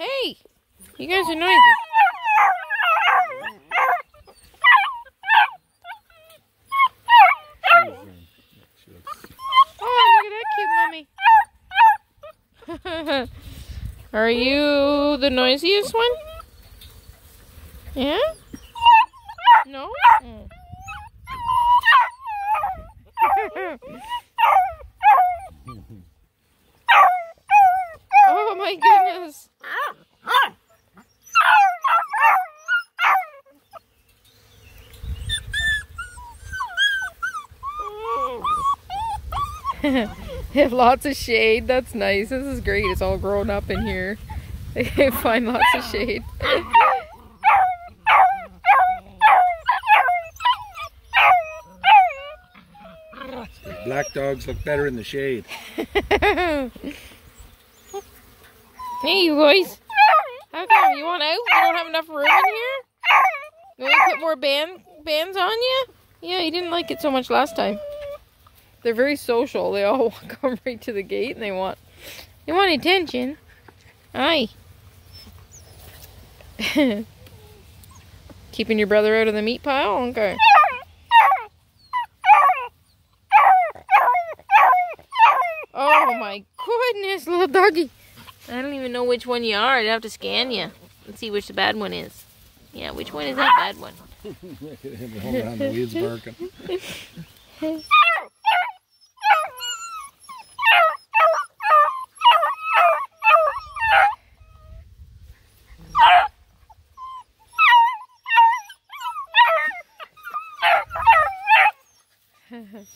Hey, you guys are noisy. Oh, look at that cute mommy. Are you the noisiest one? Yeah? No? Mm. oh my goodness. have lots of shade. That's nice. This is great. It's all grown up in here. They can find lots of shade. Black dogs look better in the shade. hey, you guys. How come? You want out? You don't have enough room in here? You want to put more band bands on you? Yeah, you didn't like it so much last time. They're very social. They all come right to the gate and they want they want attention. Hi. Keeping your brother out of the meat pile? Okay. Oh my goodness, little doggy. I don't even know which one you are. I'd have to scan you and see which the bad one is. Yeah, which one is that bad one? Hold on, the weeds barking. To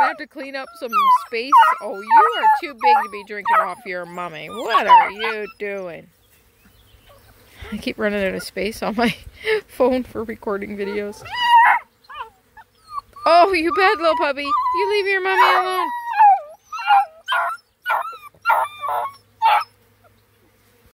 have to clean up some space. Oh, you are too big to be drinking off your mummy. What are you doing? I keep running out of space on my phone for recording videos. Oh, you bad little puppy. You leave your mummy alone.